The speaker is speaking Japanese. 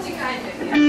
字書いて。